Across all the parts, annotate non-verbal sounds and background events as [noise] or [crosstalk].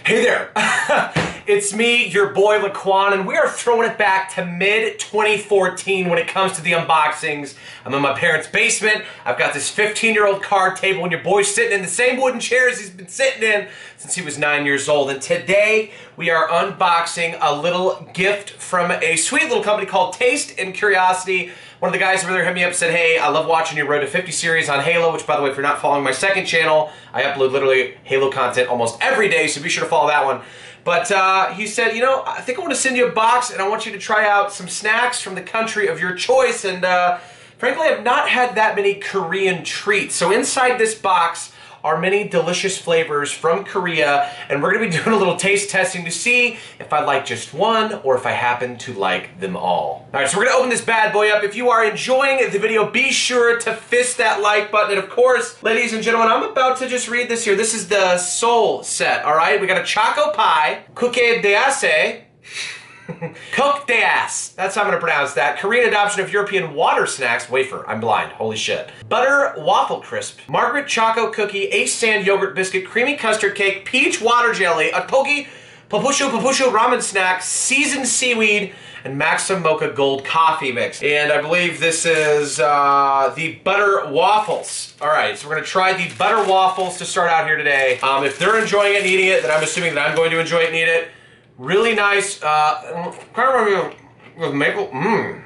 Hey there, [laughs] it's me, your boy Laquan, and we are throwing it back to mid 2014 when it comes to the unboxings. I'm in my parents' basement. I've got this 15 year old card table, and your boy's sitting in the same wooden chairs he's been sitting in since he was nine years old. And today we are unboxing a little gift from a sweet little company called Taste and Curiosity. One of the guys over there hit me up and said, hey, I love watching your Road to 50 series on Halo, which by the way, if you're not following my second channel, I upload literally Halo content almost every day, so be sure to follow that one. But uh, he said, you know, I think I want to send you a box and I want you to try out some snacks from the country of your choice. And uh, frankly, I've not had that many Korean treats. So inside this box, are many delicious flavors from Korea, and we're gonna be [laughs] doing a little taste testing to see if I like just one or if I happen to like them all. All right, so we're gonna open this bad boy up. If you are enjoying the video, be sure to fist that like button. And of course, ladies and gentlemen, I'm about to just read this here. This is the Seoul set, all right? We got a Choco Pie, Kuke Dease, Coke de ass. That's how I'm gonna pronounce that. Korean adoption of European water snacks. Wafer. I'm blind. Holy shit. Butter waffle crisp. Margaret choco cookie. Ace sand yogurt biscuit. Creamy custard cake. Peach water jelly. Ottogi papushu papushu ramen snack. Seasoned seaweed. And Maxim Mocha Gold Coffee Mix. And I believe this is uh, the butter waffles. All right, so we're gonna try the butter waffles to start out here today. Um, if they're enjoying it and eating it, then I'm assuming that I'm going to enjoy it and eat it. Really nice, uh, of with maple, mmm.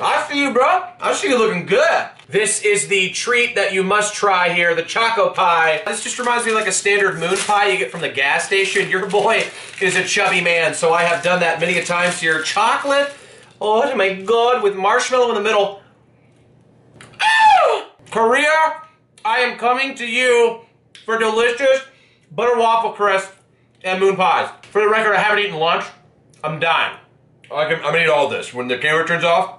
I see you, bro. I see you looking good. This is the treat that you must try here, the Choco Pie. This just reminds me like a standard moon pie you get from the gas station. [laughs] Your boy is a chubby man, so I have done that many a times here. Chocolate, oh my god, with marshmallow in the middle. Korea, I am coming to you for delicious butter waffle crisp and moon pies. For the record, I haven't eaten lunch. I'm dying. I am gonna eat all this. When the camera turns off,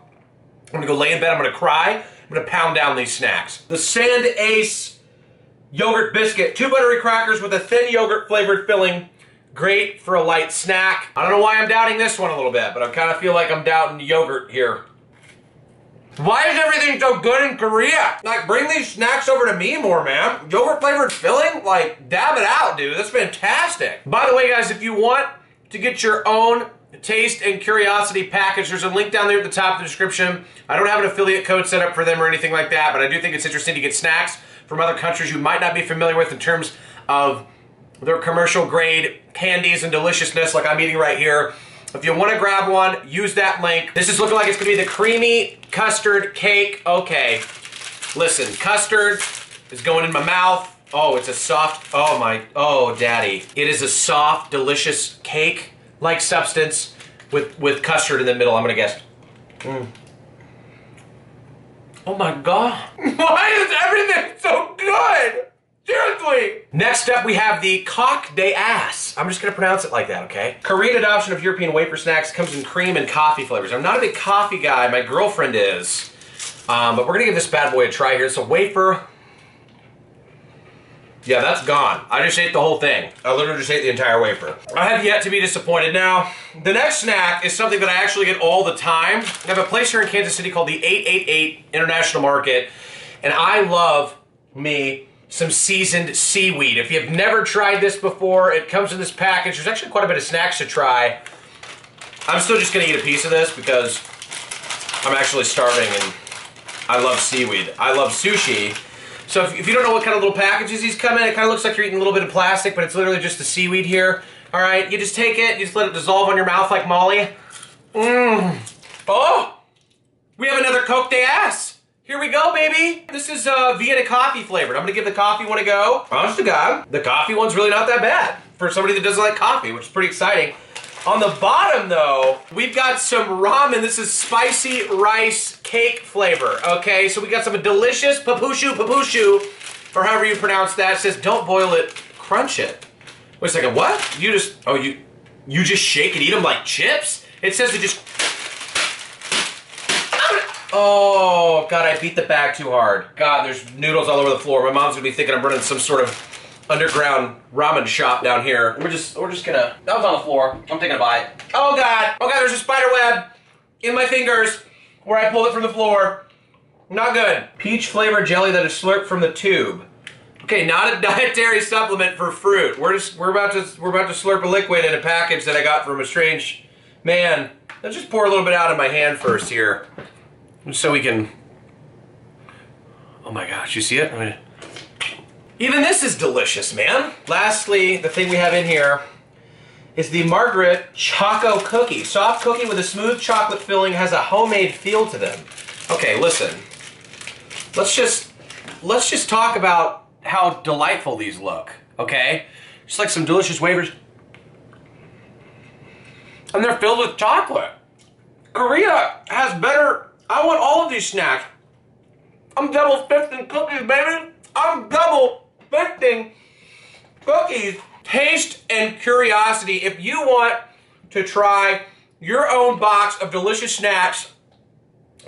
I'm gonna go lay in bed. I'm gonna cry. I'm gonna pound down these snacks. The Sand Ace yogurt biscuit, two buttery crackers with a thin yogurt flavored filling. Great for a light snack. I don't know why I'm doubting this one a little bit, but I kind of feel like I'm doubting yogurt here. Why is everything so good in Korea? Like, bring these snacks over to me more, man. Yogurt flavored filling? Like, dab it out, dude. That's fantastic. By the way, guys, if you want to get your own taste and curiosity package, there's a link down there at the top of the description. I don't have an affiliate code set up for them or anything like that, but I do think it's interesting to get snacks from other countries you might not be familiar with in terms of their commercial grade candies and deliciousness like I'm eating right here. If you want to grab one, use that link. This is looking like it's going to be the creamy custard cake. Okay, listen, custard is going in my mouth. Oh, it's a soft, oh my, oh daddy. It is a soft, delicious cake-like substance with, with custard in the middle, I'm gonna guess. Mm. Oh my god. [laughs] Why is everything so good? Seriously! Next up, we have the coq de ass. I'm just gonna pronounce it like that, okay? Korean adoption of European wafer snacks comes in cream and coffee flavors. I'm not a big coffee guy, my girlfriend is. Um, but we're gonna give this bad boy a try here. So wafer. Yeah, that's gone. I just ate the whole thing. I literally just ate the entire wafer. I have yet to be disappointed. Now, the next snack is something that I actually get all the time. I have a place here in Kansas City called the 888 International Market, and I love me some seasoned seaweed. If you've never tried this before, it comes in this package. There's actually quite a bit of snacks to try. I'm still just gonna eat a piece of this because I'm actually starving and I love seaweed. I love sushi. So if, if you don't know what kind of little packages these come in, it kind of looks like you're eating a little bit of plastic, but it's literally just the seaweed here. All right, you just take it, you just let it dissolve on your mouth like Molly. Mmm. Oh! We have another Coke de Ass. Here we go, baby. This is uh, Vienna coffee flavored. I'm gonna give the coffee one a go. Honest to God, the coffee one's really not that bad for somebody that doesn't like coffee, which is pretty exciting. On the bottom, though, we've got some ramen. This is spicy rice cake flavor, okay? So we got some delicious papushu papushu, or however you pronounce that. It says don't boil it, crunch it. Wait a second, what? You just, oh, you, you just shake and eat them like chips? It says to just Oh, God, I beat the bag too hard. God, there's noodles all over the floor. My mom's gonna be thinking I'm running some sort of underground ramen shop down here. We're just, we're just gonna, that was on the floor. I'm taking a bite. Oh God, oh God, there's a spider web in my fingers where I pulled it from the floor. Not good. Peach flavored jelly that is slurped from the tube. Okay, not a [laughs] dietary supplement for fruit. We're just we're about to we're about to slurp a liquid in a package that I got from a strange man. Let's just pour a little bit out of my hand first here, so we can. Oh my gosh, you see it? I mean, even this is delicious, man. Lastly, the thing we have in here is the Margaret Choco Cookie. Soft cookie with a smooth chocolate filling has a homemade feel to them. Okay, listen. Let's just let's just talk about how delightful these look, okay? Just like some delicious wafers. And they're filled with chocolate. Korea has better, I want all of these snacks. I'm double fisting cookies, baby. I'm double fisting cookies. Taste and curiosity. If you want to try your own box of delicious snacks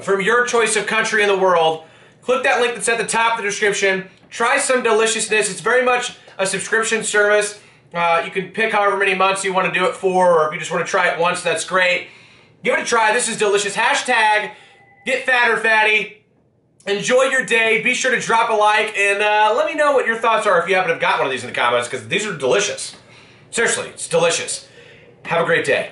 from your choice of country in the world, click that link that's at the top of the description. Try some deliciousness. It's very much a subscription service. Uh, you can pick however many months you want to do it for, or if you just want to try it once, that's great. Give it a try. This is delicious. Hashtag get fatter, fatty. Enjoy your day. Be sure to drop a like and uh, let me know what your thoughts are if you happen to have got one of these in the comments because these are delicious. Seriously, it's delicious. Have a great day.